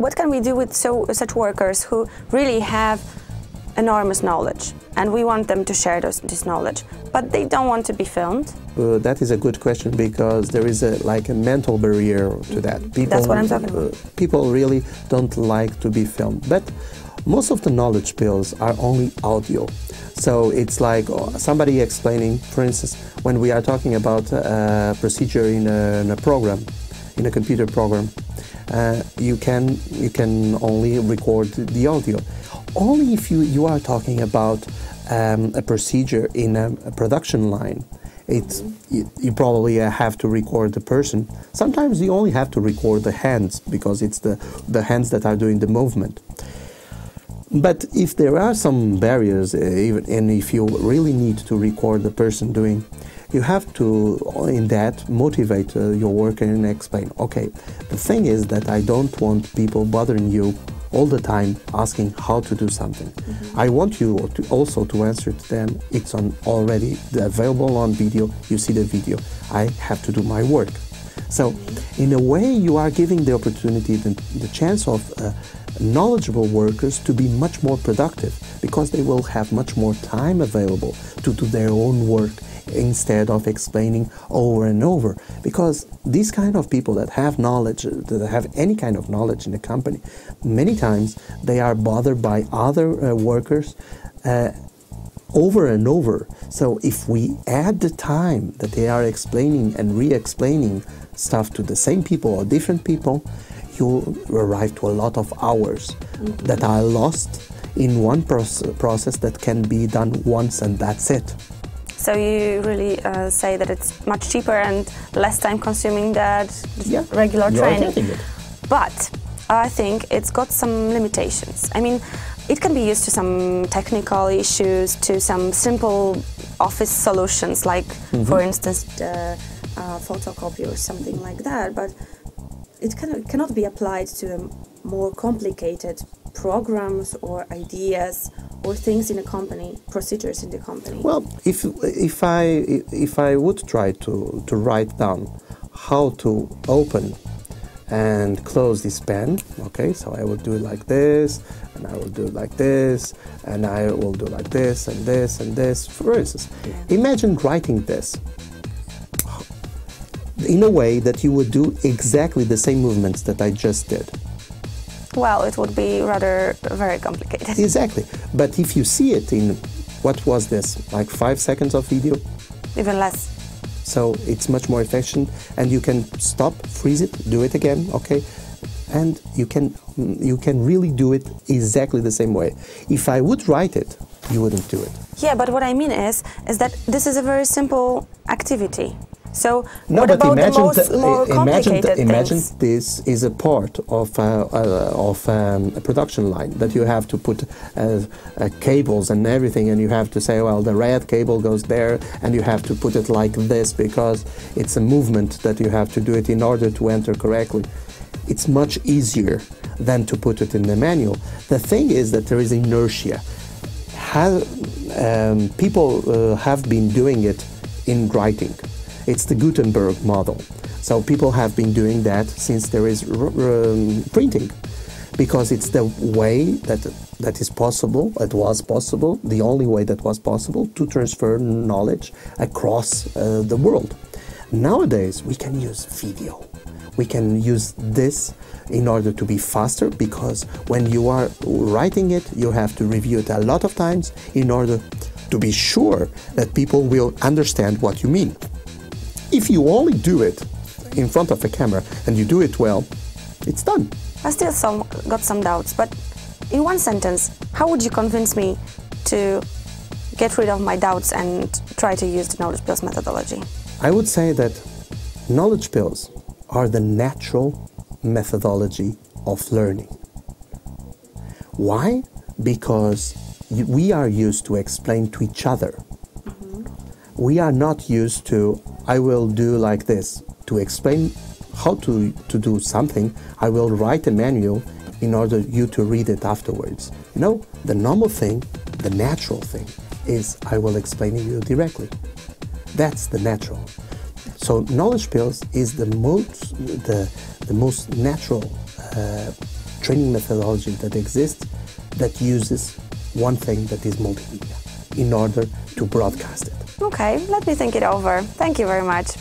what can we do with so, such workers who really have enormous knowledge and we want them to share those, this knowledge, but they don't want to be filmed? Uh, that is a good question because there is a like a mental barrier to that. People, That's what I'm talking about. Uh, people really don't like to be filmed, but most of the knowledge pills are only audio. So it's like uh, somebody explaining, for instance, when we are talking about a procedure in a, in a program, in a computer program, uh, you can you can only record the audio. Only if you, you are talking about um, a procedure in a, a production line, it's you, you, probably have to record the person. Sometimes you only have to record the hands because it's the the hands that are doing the movement. But if there are some barriers, uh, even, and if you really need to record the person doing, you have to, in that, motivate uh, your worker and explain. Okay, the thing is that I don't want people bothering you all the time asking how to do something. Mm-hmm. I want you to also to answer to them. It's on already available on video. You see the video. I have to do my work. So, in a way, you are giving the opportunity, the, the chance of uh, knowledgeable workers to be much more productive because they will have much more time available to do their own work instead of explaining over and over. Because these kind of people that have knowledge, that have any kind of knowledge in a company, many times they are bothered by other uh, workers. Uh, over and over. So if we add the time that they are explaining and re-explaining stuff to the same people or different people, you arrive to a lot of hours mm-hmm. that are lost in one proce- process that can be done once and that's it. So you really uh, say that it's much cheaper and less time consuming than yeah, regular training. But I think it's got some limitations. I mean, it can be used to some technical issues, to some simple office solutions, like, mm-hmm. for instance, the uh, photocopy or something like that. But it, can, cannot be applied to more complicated programs or ideas or things in a company, procedures in the company? Well, if if I if I would try to to write down how to open and close this pen, okay, so I would do it like this, and I will do it like this, and I will do like this and this and this. For instance, imagine writing this in a way that you would do exactly the same movements that I just did. Well, it would be rather very complicated. Exactly. But if you see it in, what was this, like five seconds of video? Even less. So it's much more efficient and you can stop, freeze it, do it again, okay? And you can, you can really do it exactly the same way. If I would write it, you wouldn't do it. Yeah, but what I mean is, is that this is a very simple activity. So no, what about imagine the most more imagine, complicated imagine things? this is a part of uh, uh, of um, a production line that you have to put uh, uh, cables and everything, and you have to say, well, the red cable goes there, and you have to put it like this because it's a movement that you have to do it in order to enter correctly. It's much easier than to put it in the manual. The thing is that there is inertia. Have, um, people uh, have been doing it in writing it's the Gutenberg model. So people have been doing that since there is um, printing, because it's the way that that is possible. It was possible, the only way that was possible to transfer knowledge across uh, the world. Nowadays, we can use video. We can use this in order to be faster because when you are writing it, you have to review it a lot of times in order to be sure that people will understand what you mean. If you only do it in front of a camera and you do it well, it's done. I still some, got some doubts, but in one sentence, how would you convince me to get rid of my doubts and try to use the knowledge pills methodology? I would say that knowledge pills are the natural methodology of learning. Why? Because we are used to explain to each other. Mm-hmm. We are not used to I will do like this. To explain how to, to do something, I will write a manual in order you to read it afterwards. You know, the normal thing, the natural thing, is I will explain to you directly. That's the natural. So knowledge pills is the most the, the most natural uh, training methodology that exists that uses one thing that is multimedia in order to broadcast it. Okay, let me think it over. Thank you very much.